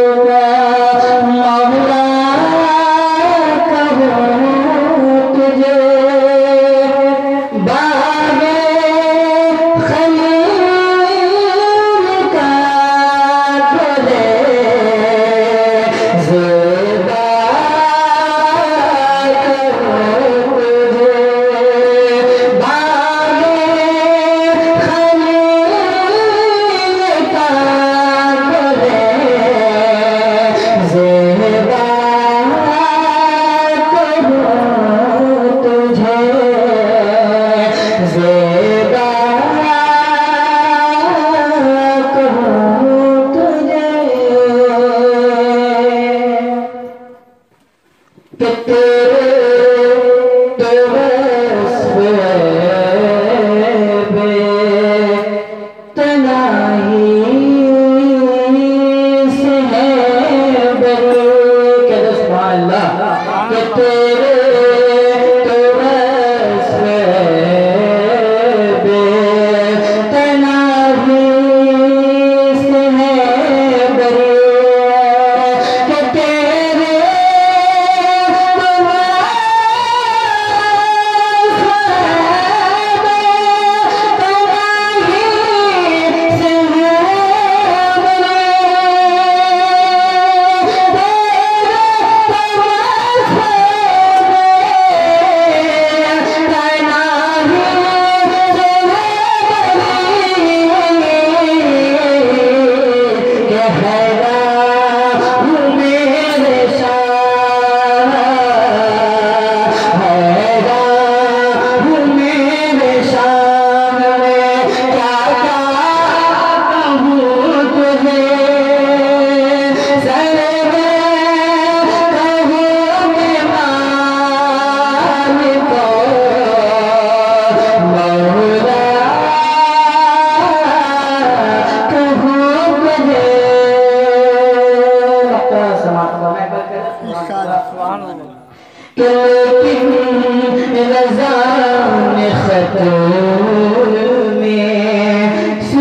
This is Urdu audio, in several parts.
Yeah.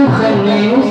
Deus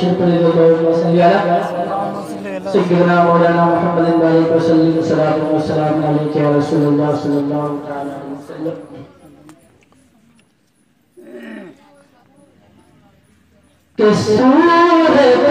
شرک للہ و صلی علی سیدنا مولانا محمد علیہ وسلم صلاۃ و سلام علیک یا رسول اللہ صلی اللہ علیہ وسلم۔ کہ صورت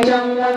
Jangan